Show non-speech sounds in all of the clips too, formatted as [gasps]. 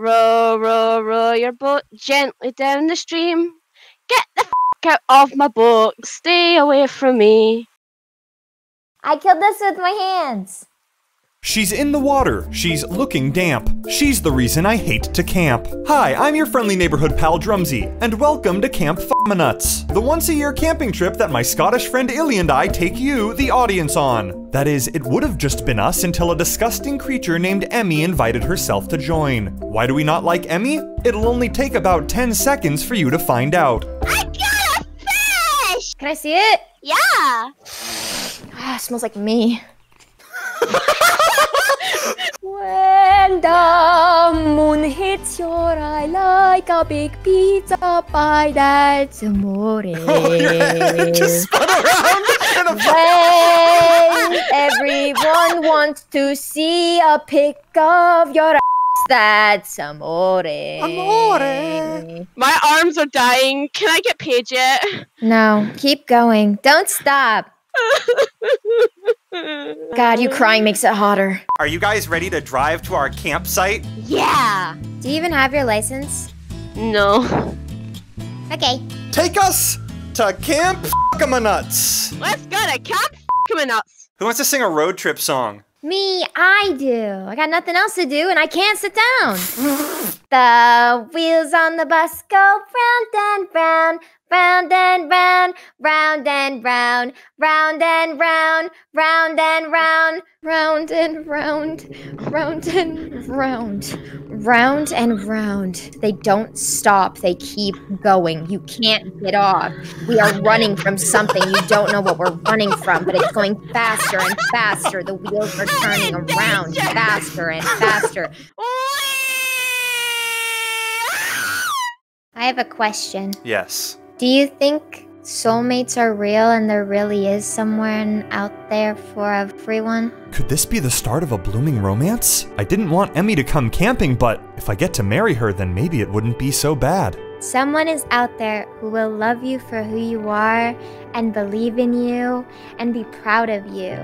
Row, row, row your boat gently down the stream. Get the f out of my boat. Stay away from me. I killed this with my hands. She's in the water. She's looking damp. She's the reason I hate to camp. Hi, I'm your friendly neighborhood pal Drumsy, and welcome to Camp Nuts, the once a year camping trip that my Scottish friend Illy and I take you, the audience, on. That is, it would have just been us until a disgusting creature named Emi invited herself to join. Why do we not like Emi? It'll only take about 10 seconds for you to find out. I got a fish! Can I see it? Yeah! [sighs] Ah, it smells like me. [laughs] when the moon hits your eye like a big pizza pie, that's amore. [laughs] Oh, just spun around [laughs] a when [laughs] everyone wants to see a pic of your ass, that's amore. Amore. My arms are dying. Can I get paid yet? No, keep going. Don't stop. God, you crying makes it hotter. Are you guys ready to drive to our campsite? Yeah! Do you even have your license? No. Okay. Take us to Camp Nuts. Let's go to Camp F***ing Nuts. Who wants to sing a road trip song? Me, I do. I got nothing else to do and I can't sit down. [laughs] the wheels on the bus go round and round, round and round, round and round, round and round, round and round, round and round, round and round, round and round. They don't stop. They keep going. You can't get off. We are running from something. You don't know what we're running from, but it's going faster and faster. The wheels are turning around faster and faster. I have a question. Yes. Do you think soulmates are real and there really is someone out there for everyone? Could this be the start of a blooming romance? I didn't want Emi to come camping, but if I get to marry her, then maybe it wouldn't be so bad. Someone is out there who will love you for who you are and believe in you and be proud of you.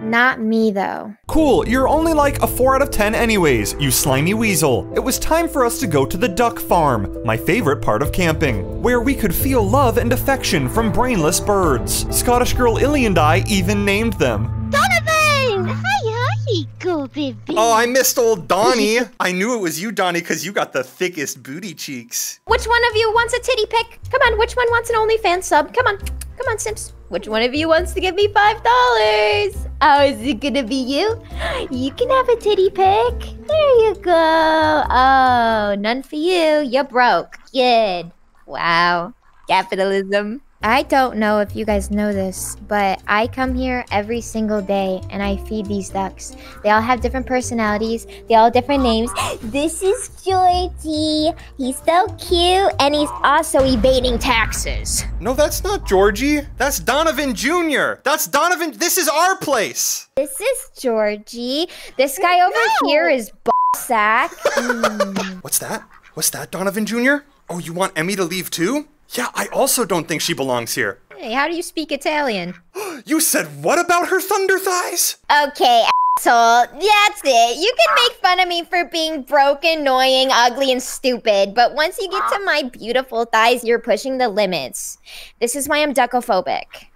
Not me, though. Cool, you're only like a 4 out of 10 anyways, you slimy weasel. It was time for us to go to the duck farm, my favorite part of camping, where we could feel love and affection from brainless birds. Scottish girl Illy and I even named them. Donovan! Hi, hi, go, baby. Oh, I missed old Donnie. [laughs] I knew it was you, Donnie, because you got the thickest booty cheeks. Which one of you wants a titty pic? Come on, which one wants an OnlyFans sub? Come on, come on, Simps. Which one of you wants to give me five dollars? Oh, is it gonna be you? You can have a titty pic. There you go. Oh, none for you. You're broke. Good. Wow. Capitalism. I don't know if you guys know this, but I come here every single day and I feed these ducks. They all have different personalities, they all have different names. [gasps] This is Georgie. He's so cute and he's also evading taxes. No, that's not Georgie. That's Donovan Jr. That's Donovan. This is our place. This is Georgie. This guy over here is sack. [laughs] Mm. What's that? What's that, Donovan Jr.? Oh, you want Emi to leave too? Yeah, I also don't think she belongs here. Hey, how do you speak Italian? [gasps] You said what about her thunder thighs? Okay, asshole. That's it. You can make fun of me for being broken, annoying, ugly, and stupid, but once you get to [gasps] my beautiful thighs, you're pushing the limits. This is why I'm duckophobic.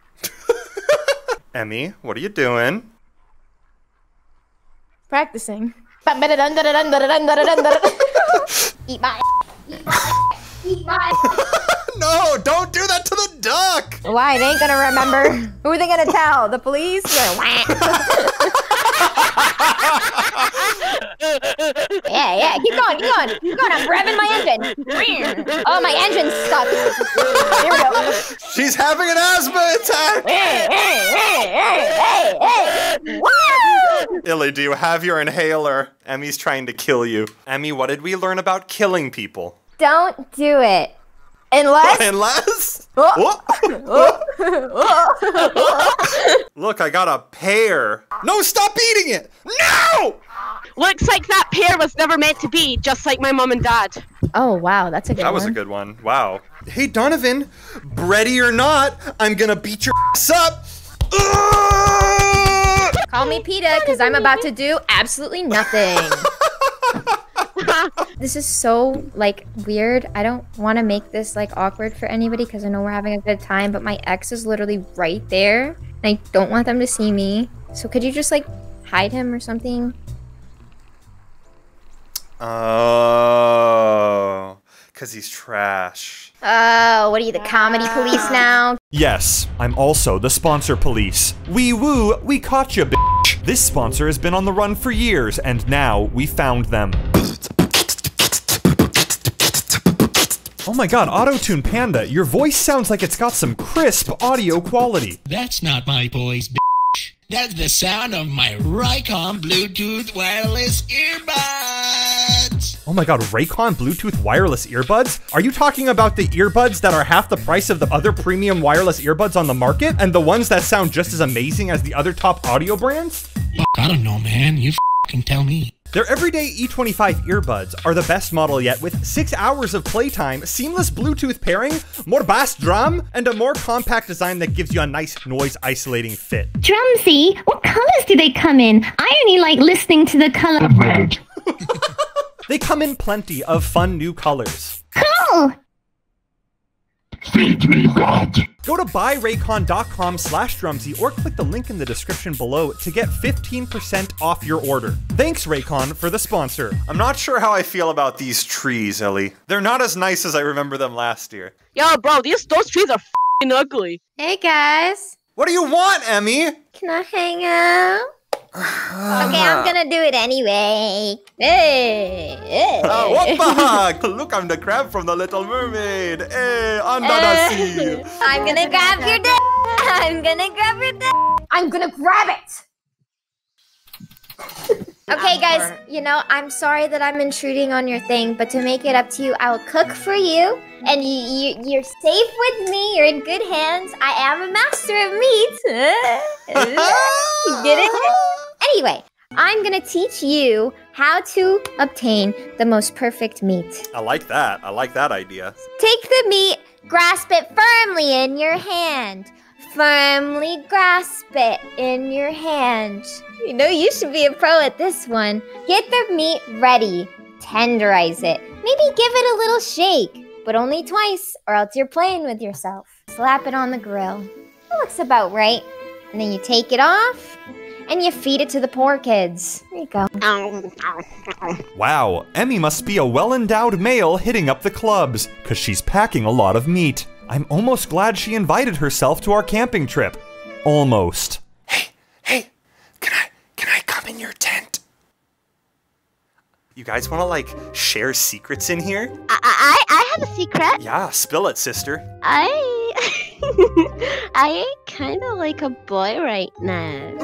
[laughs] Emmy, what are you doing? Practicing. [laughs] Eat my [laughs] Eat my Eat my no, don't do that to the duck! Why? They ain't gonna remember. Who are they gonna tell? The police? [laughs] yeah, yeah. Keep going, keep going, keep going. I'm revving my engine. Oh, my engine's stuck. Here we go. She's having an asthma attack! Hey, hey, hey, hey, hey. Woo! Illy, do you have your inhaler? Emi's trying to kill you. Emi, what did we learn about killing people? Don't do it. Unless. Unless? Oh. [laughs] Look, I got a pear. No, stop eating it! No! Looks like that pear was never meant to be, just like my mom and dad. Oh, wow. That's a good That was a good one. Wow. Hey, Donovan, bready or not, I'm gonna beat your ass up. Ugh! Call me PETA because I'm about to do absolutely nothing. [laughs] [laughs] This is so like weird. I don't want to make this like awkward for anybody because I know we're having a good time, but my ex is literally right there. And I don't want them to see me. So could you just like hide him or something? Oh, because he's trash. Oh, what are you, the comedy police now? Yes, I'm also the sponsor police. We woo, we caught you, bitch. This sponsor has been on the run for years, and now we found them. Oh my god, Autotune Panda, your voice sounds like it's got some crisp audio quality. That's not my voice, bitch. That's the sound of my Raycon Bluetooth wireless earbuds. Oh my god, Raycon Bluetooth wireless earbuds? Are you talking about the earbuds that are half the price of the other premium wireless earbuds on the market? And the ones that sound just as amazing as the other top audio brands? I don't know, man. You can tell me. Their everyday E25 earbuds are the best model yet with 6 hours of playtime, seamless Bluetooth pairing, more bass drum, and a more compact design that gives you a nice noise isolating fit. Drumsy, what colors do they come in? I only like listening to the color red. They come in plenty of fun new colors. Cool! Feed me red. Go to buyraycon.com slash drumsy or click the link in the description below to get 15% off your order. Thanks, Raycon, for the sponsor. I'm not sure how I feel about these trees, Ellie. They're not as nice as I remember them last year. Yo, bro, these those trees are fing ugly. Hey guys, What do you want, Emi? can I hang out? Okay, I'm gonna do it anyway. Ah, hey, hey. Oh, what the [laughs] heck? Look, I'm the crab from the Little Mermaid. Hey, under the sea. I'm gonna grab your dick. I'm gonna grab your dick. I'm gonna grab it. [laughs] okay, guys, you know, I'm sorry that I'm intruding on your thing, but to make it up to you, I'll cook for you, and you, you you're safe with me. You're in good hands. I am a master of meat. [laughs] get it? Anyway, I'm gonna teach you how to obtain the most perfect meat. I like that. I like that idea. Take the meat, grasp it firmly in your hand. Firmly grasp it in your hand. You know, you should be a pro at this one. Get the meat ready. Tenderize it. Maybe give it a little shake, but only twice, or else you're playing with yourself. Slap it on the grill. It looks about right. And then you take it off and you feed it to the poor kids. There you go. Wow, Emi must be a well endowed male hitting up the clubs, because she's packing a lot of meat. I'm almost glad she invited herself to our camping trip. Almost. Hey, hey, can I can I come in your tent? You guys wanna like share secrets in here? I, I, I have a secret. Yeah, spill it, sister. I, I kind of like a boy right now. [laughs]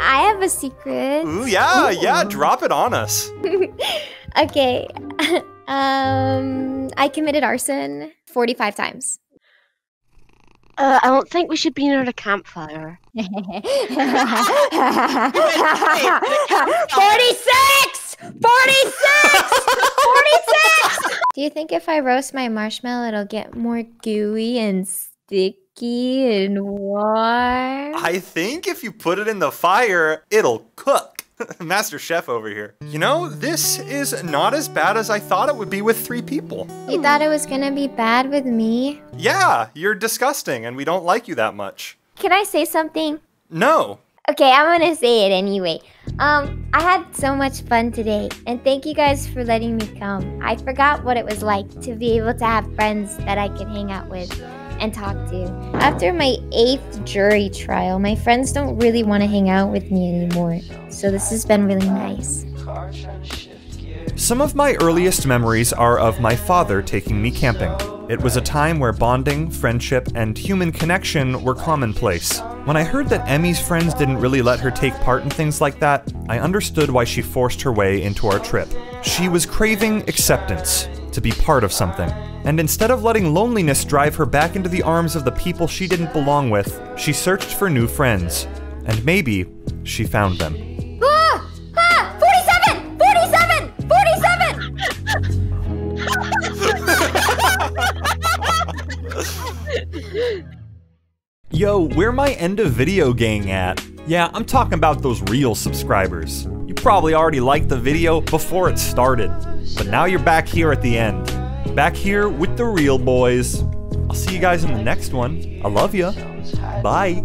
I have a secret. Ooh, yeah, yeah, drop it on us. [laughs] Okay. [laughs] um, I committed arson 45 times. Uh, I don't think we should be near the campfire. 46! 46! 46! [laughs] Do you think if I roast my marshmallow, it'll get more gooey and sticky and warm? I think if you put it in the fire, it'll cook. [laughs] Master Chef over here. You know, this is not as bad as I thought it would be with three people. You thought it was gonna be bad with me? Yeah, you're disgusting and we don't like you that much. Can I say something? No. Okay, I'm gonna say it anyway. Um, I had so much fun today, and thank you guys for letting me come. I forgot what it was like to be able to have friends that I could hang out with and talk to. After my eighth jury trial, my friends don't really want to hang out with me anymore, so this has been really nice. Some of my earliest memories are of my father taking me camping. It was a time where bonding, friendship, and human connection were commonplace. When I heard that Emi's friends didn't really let her take part in things like that, I understood why she forced her way into our trip. She was craving acceptance, to be part of something. And instead of letting loneliness drive her back into the arms of the people she didn't belong with, she searched for new friends. And maybe she found them. Yo, where my end of video gang at? Yeah, I'm talking about those real subscribers. You probably already liked the video before it started. But now you're back here at the end. Back here with the real boys. I'll see you guys in the next one. I love you. Bye.